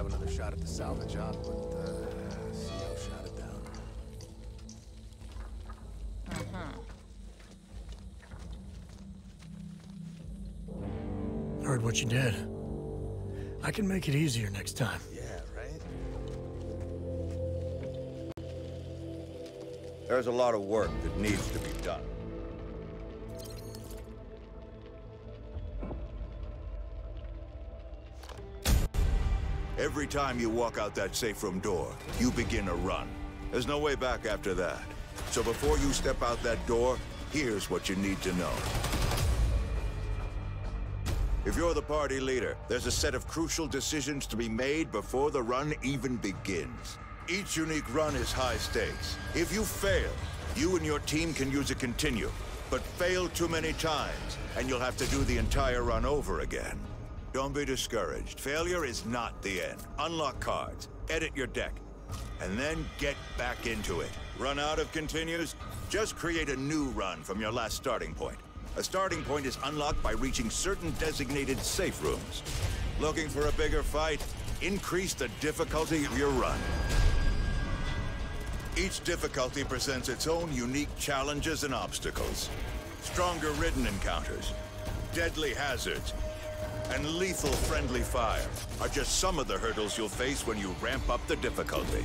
have another shot at the salvage job, but uh, CO shot it down. Heard what you did. I can make it easier next time. Yeah, right? There's a lot of work that needs to be done. Every time you walk out that safe room door, you begin a run. There's no way back after that. So before you step out that door, here's what you need to know. If you're the party leader, there's a set of crucial decisions to be made before the run even begins. Each unique run is high stakes. If you fail, you and your team can use a continue. But fail too many times, and you'll have to do the entire run over again. Don't be discouraged. Failure is not the end. Unlock cards, edit your deck, and then get back into it. Run out of continues? Just create a new run from your last starting point. A starting point is unlocked by reaching certain designated safe rooms. Looking for a bigger fight? Increase the difficulty of your run. Each difficulty presents its own unique challenges and obstacles. Stronger ridden encounters, deadly hazards, and lethal friendly fire are just some of the hurdles you'll face when you ramp up the difficulty.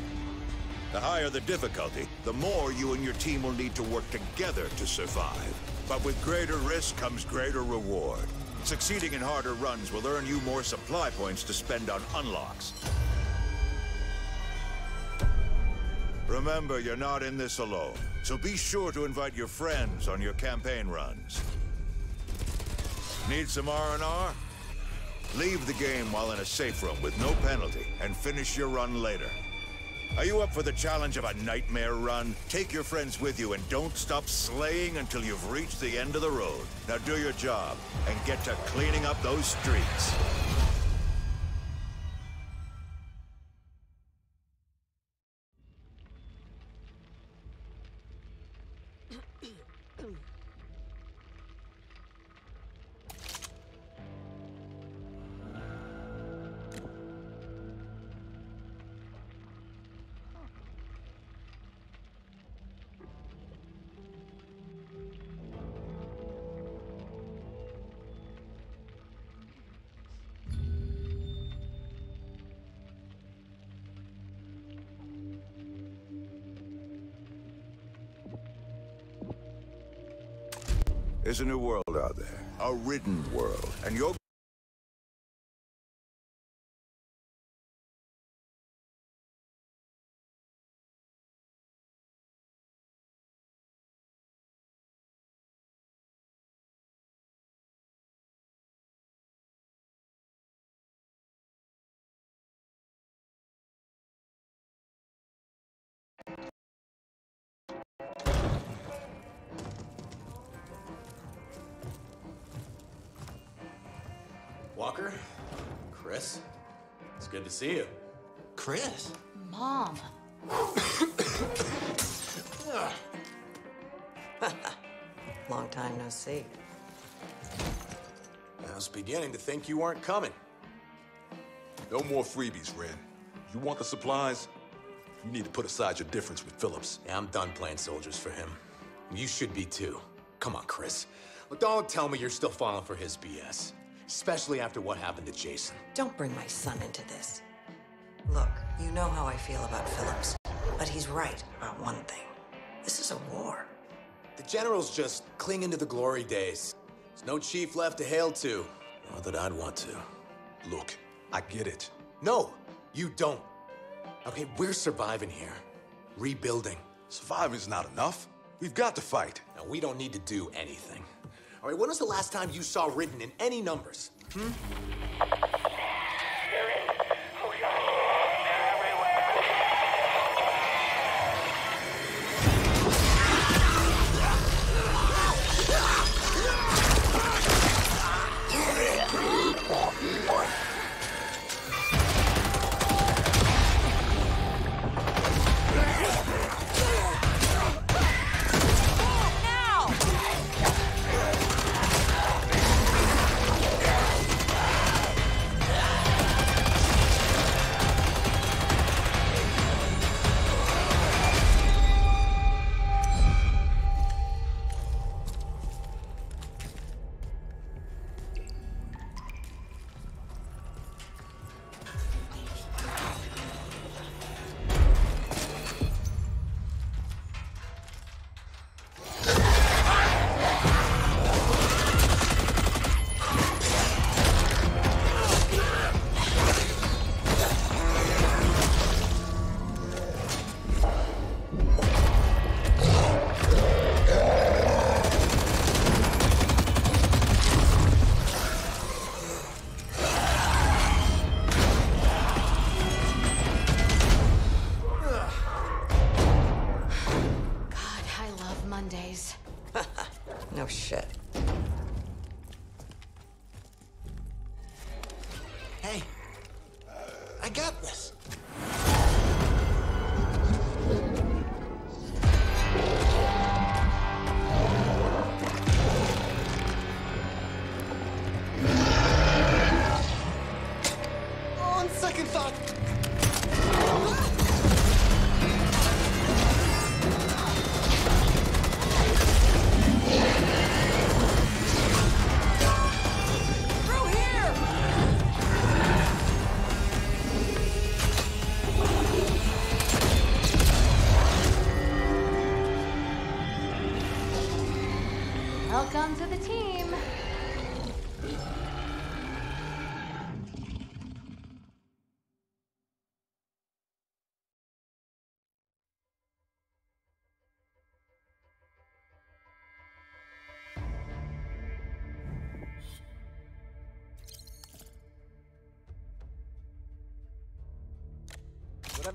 The higher the difficulty, the more you and your team will need to work together to survive. But with greater risk comes greater reward. Succeeding in harder runs will earn you more supply points to spend on unlocks. Remember, you're not in this alone, so be sure to invite your friends on your campaign runs. Need some R&R? Leave the game while in a safe room with no penalty and finish your run later. Are you up for the challenge of a nightmare run? Take your friends with you and don't stop slaying until you've reached the end of the road. Now do your job and get to cleaning up those streets. There's a new world out there. A ridden world. And you're Walker? Chris? It's good to see you. Chris? Mom. Long time no see. I was beginning to think you weren't coming. No more freebies, Ren. You want the supplies? You need to put aside your difference with Phillips. Yeah, I'm done playing soldiers for him. You should be too. Come on, Chris. But don't tell me you're still falling for his BS. Especially after what happened to Jason. Don't bring my son into this. Look, you know how I feel about Phillips, but he's right about one thing. This is a war. The general's just clinging to the glory days. There's no chief left to hail to. Not that I'd want to. Look, I get it. No, you don't. Okay, we're surviving here. Rebuilding. Surviving's not enough. We've got to fight. Now, we don't need to do anything. All right, when was the last time you saw ridden in any numbers? Hmm?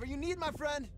Whatever you need, my friend.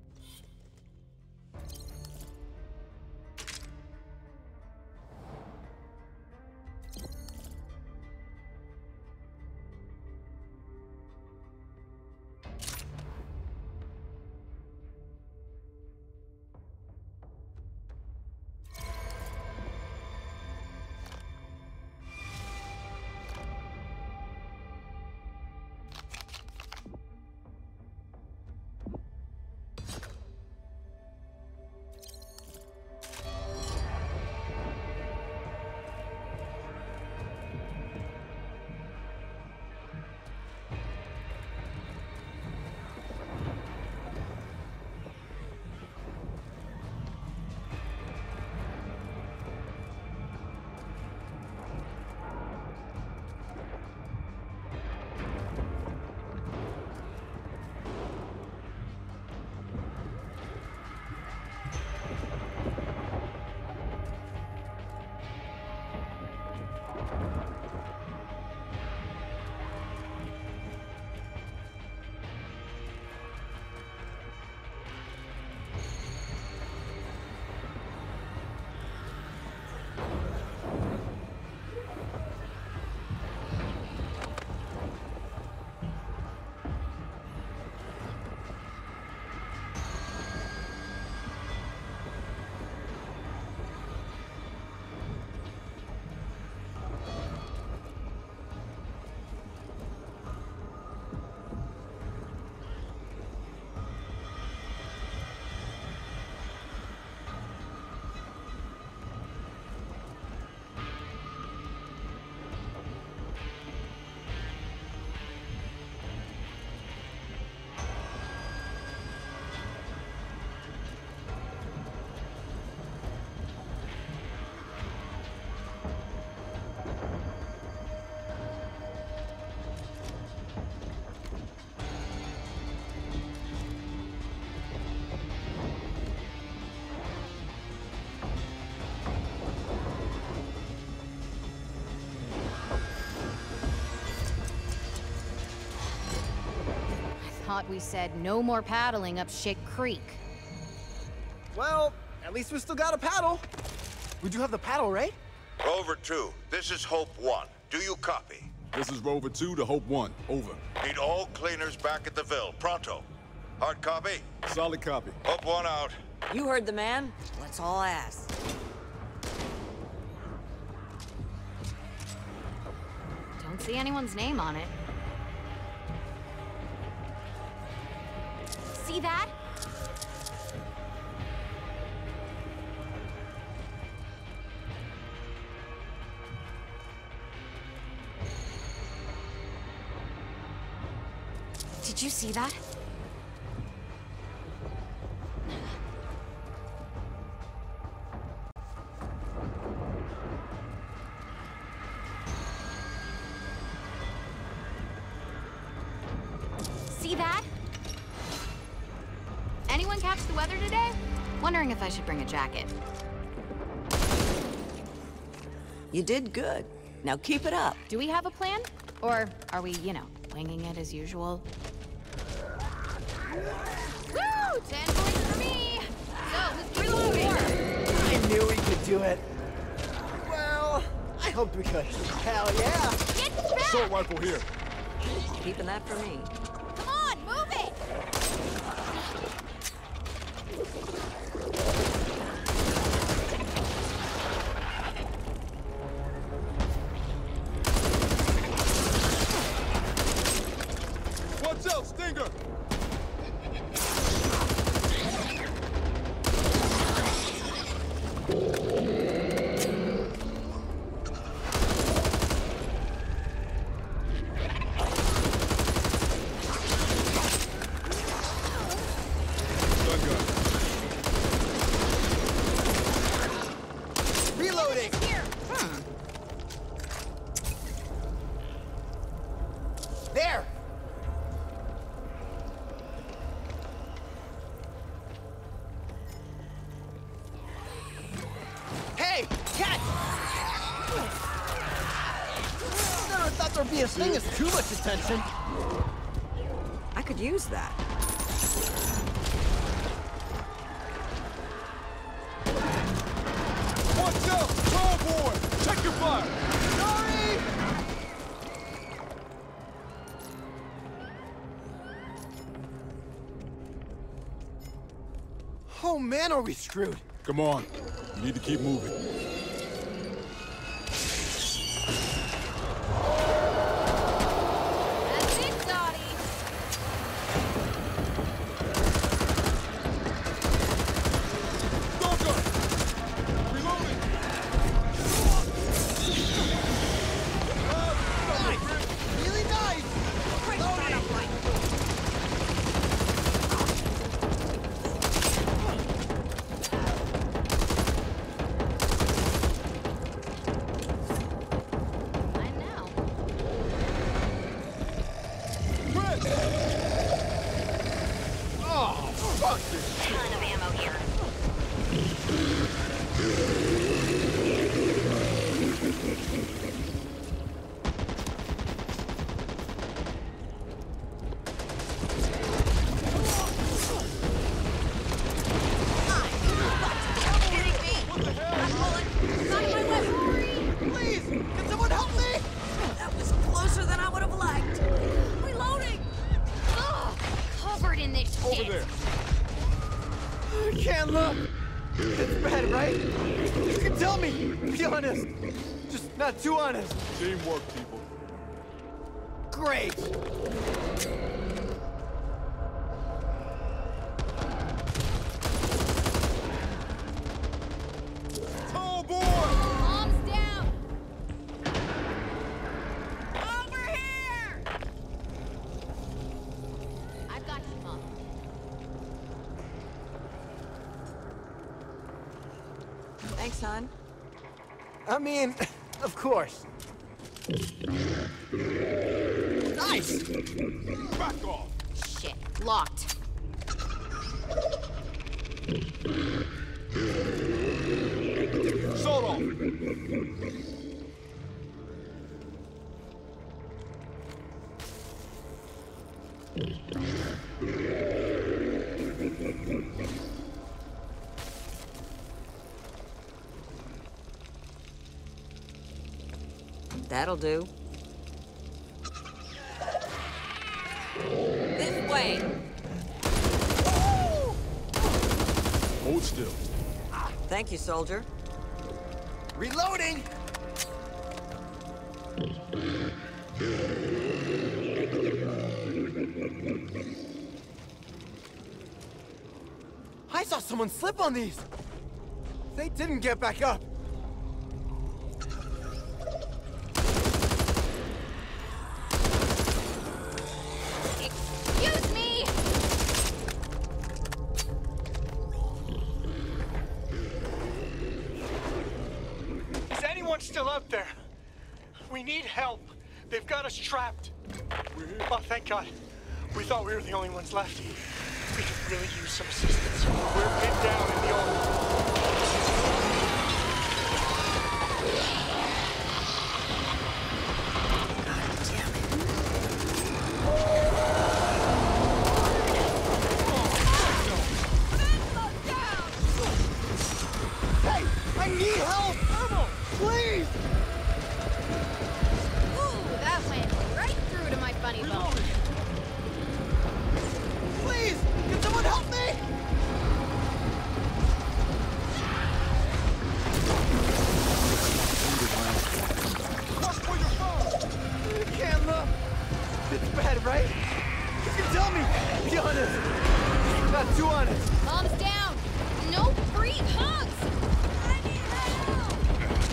Thought we said no more paddling up shit creek. Well, at least we still got a paddle. We do have the paddle, right? Rover 2, this is Hope 1. Do you copy? This is Rover 2 to Hope 1. Over. Need all cleaners back at the Ville. Pronto. Hard copy? Solid copy. Hope 1 out. You heard the man. Let's all ask. Don't see anyone's name on it. See that? Did you see that? The weather today? Wondering if I should bring a jacket. You did good. Now keep it up. Do we have a plan? Or are we, you know, winging it as usual? Woo! Ten points for me! So, who's keeping score? I knew we could do it. Well, I hoped we could. Hell yeah! Get back! Assault rifle here. Keeping that for me. Thank you. Thing as too much attention. I could use that. Watch out! Tall boy! Check your fire! Sorry! Oh man, are we screwed? Come on. You need to keep moving. Too honest. Teamwork, people. Great. Tall boy! Mom's down! Over here! I've got you, Mom. Thanks, hon. I mean, of course. Nice. Back off! Shit, locked. Sawed off! That'll do. This way! Hold still. Thank you, soldier. Reloading. I saw someone slip on these. They didn't get back up. Help. They've got us trapped. Oh, thank God. We thought we were the only ones left. We could really use some assistance. We're pinned down in the old.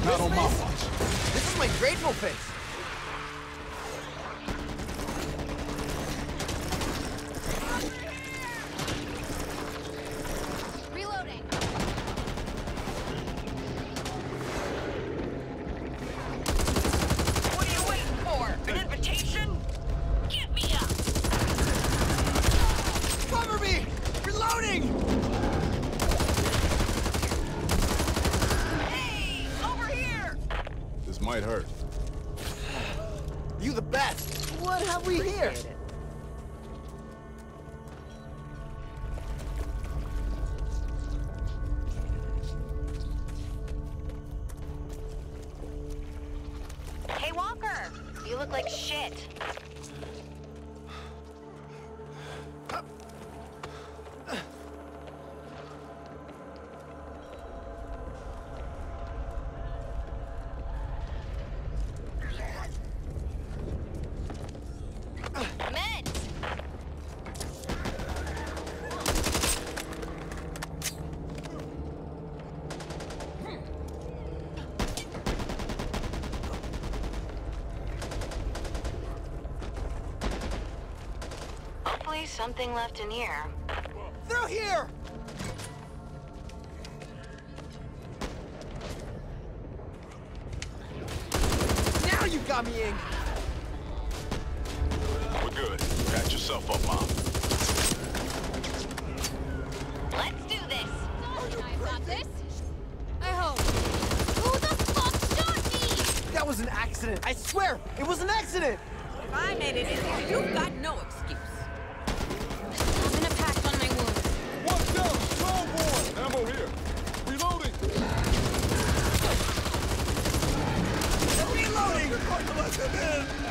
Not on my watch. This is my grateful face. Reloading! What are you waiting for? An invitation? Get me up! Cover me! Reloading! Hey! Over here! This might hurt. What have we here? Hey, Walker! You look like shit. Something left in here. Through here! Now you got me in. We're good. Patch yourself up, Mom. Let's do this! I've got this! I hope. Who the fuck shot me? That was an accident. I swear, it was an accident. If I made it in here, you've got no excuse. ammo here. Reloading. Reloading. Of course, I must have been.